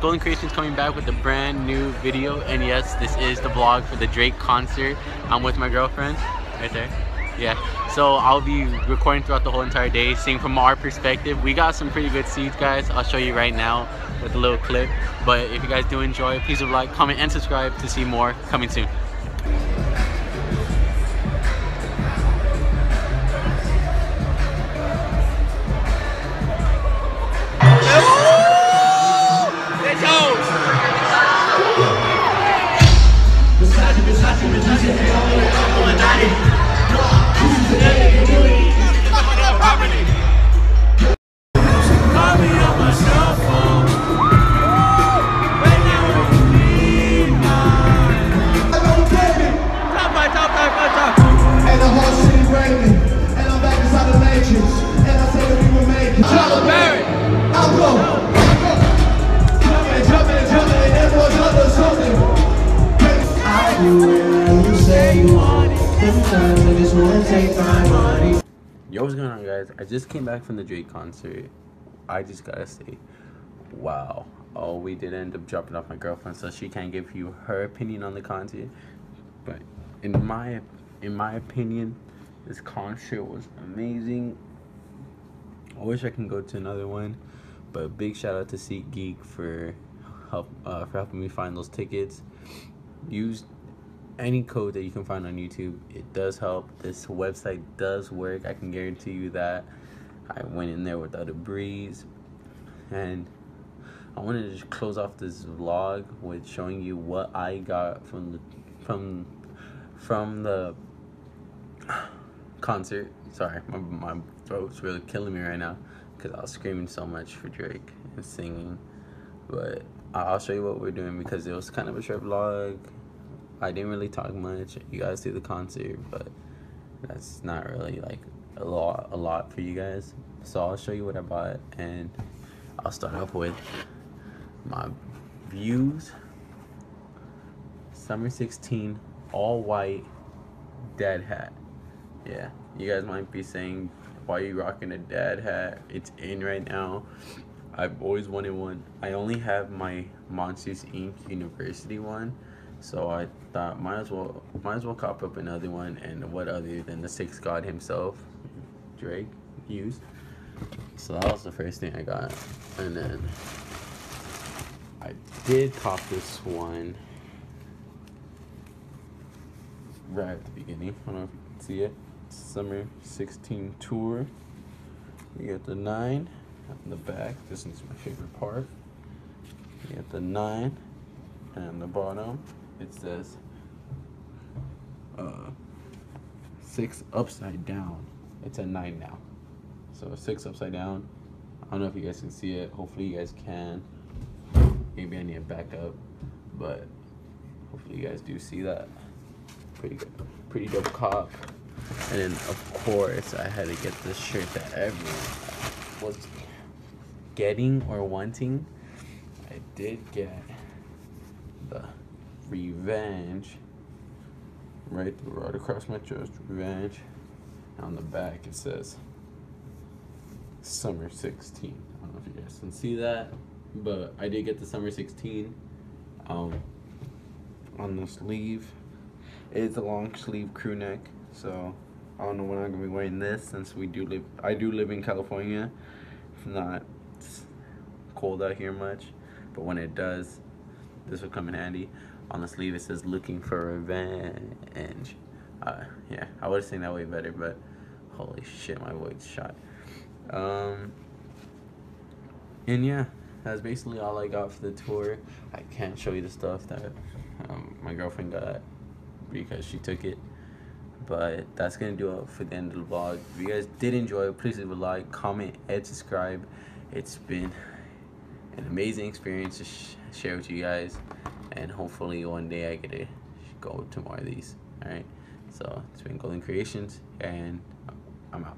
Golden Kreations coming back with a brand new video. And yes, this is the vlog for the Drake concert. I'm with my girlfriend, right there. Yeah, so I'll be recording throughout the whole entire day, seeing from our perspective. We got some pretty good seats, guys. I'll show you right now with a little clip. But if you guys do enjoy, please like, comment, and subscribe to see more coming soon. Yo, what's going on, guys? I just came back from the Drake concert. I just gotta say, wow. Oh, we did end up dropping off my girlfriend, so she can't give you her opinion on the concert. But in my in my opinion, this concert was amazing. I wish I can go to another one, but big shout out to SeatGeek for help uh, for helping me find those tickets. Use any code that you can find on YouTube. It does help. This website does work. I can guarantee you that. I went in there without a breeze, and I wanted to just close off this vlog with showing you what I got from the from from the concert. Sorry, my, my throat's really killing me right now because I was screaming so much for Drake and singing. But I'll show you what we're doing because it was kind of a short vlog. I didn't really talk much. You guys see the concert, but that's not really like a lot a lot for you guys. So I'll show you what I bought and I'll start off with my views. Summer 16 all white dad hat. Yeah, you guys might be saying, why are you rocking a dad hat? It's in right now. I've always wanted one. I only have my Monsters Inc. University one, so I thought might as well might as well cop up another one. And what other than the Six God himself, Drake, used. So that was the first thing I got, and then I did cop this one right at the beginning. I don't know if you can see it. Summer 16 tour. You got the nine on the back. This is my favorite part. You got the nine, and the bottom it says uh, six upside down. It's a nine now. So six upside down. I don't know if you guys can see it. Hopefully you guys can. Maybe I need a backup, but hopefully you guys do see that. Pretty good, pretty dope cop. And then of course I had to get this shirt that everyone was getting or wanting. I did get the Revenge right, right across my chest. Revenge. On the back it says Summer 16. I don't know if you guys can see that, but I did get the Summer 16 um, on the sleeve. It's a long sleeve crew neck, so I don't know when I'm gonna be wearing this since we do live. I do live in California. It's not cold out here much, but when it does, this will come in handy. On the sleeve it says "Looking for Revenge." Uh, yeah, I would have seen that way better, but holy shit, my voice shot. Um, and yeah, that's basically all I got for the tour. I can't show you the stuff that um, my girlfriend got because she took it. But that's gonna do it for the end of the vlog. If you guys did enjoy it, please leave a like, comment, and subscribe. It's been an amazing experience to sh- share with you guys, and hopefully one day I get to go to more of these. All right. So it's been Golden Kreations, and I'm out.